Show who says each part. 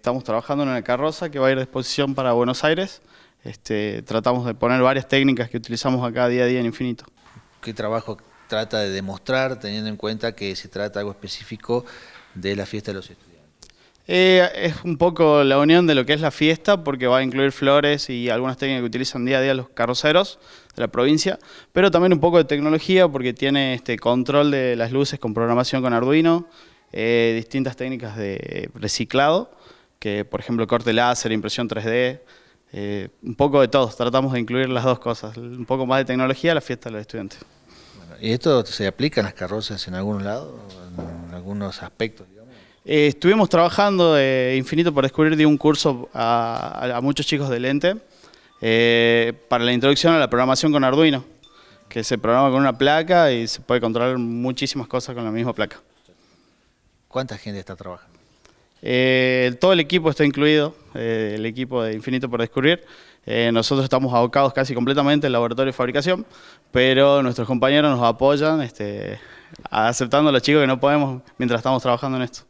Speaker 1: Estamos trabajando en una carroza que va a ir de exposición para Buenos Aires. Este, tratamos de poner varias técnicas que utilizamos acá día a día en Infinito.
Speaker 2: ¿Qué trabajo trata de demostrar teniendo en cuenta que se trata algo específico de la fiesta de los estudiantes?
Speaker 1: Eh, es un poco la unión de lo que es la fiesta, porque va a incluir flores y algunas técnicas que utilizan día a día los carroceros de la provincia, pero también un poco de tecnología, porque tiene este control de las luces con programación con Arduino, eh, distintas técnicas de reciclado, que por ejemplo corte láser, impresión 3D, eh, un poco de todo, tratamos de incluir las dos cosas, un poco más de tecnología a la fiesta de los estudiantes.
Speaker 2: ¿Y esto se aplica en las carrozas en algún lado, en algunos aspectos?
Speaker 1: Eh, estuvimos trabajando de Infinito por Descubrir de un curso a, muchos chicos del ente eh, para la introducción a la programación con Arduino, que se programa con una placa y se puede controlar muchísimas cosas con la misma placa.
Speaker 2: ¿Cuánta gente está trabajando?
Speaker 1: Eh, todo el equipo está incluido, eh, el equipo de Infinito por Descubrir. Eh, nosotros estamos abocados casi completamente al laboratorio de fabricación, pero nuestros compañeros nos apoyan, este, aceptando a los chicos que no podemos mientras estamos trabajando en esto.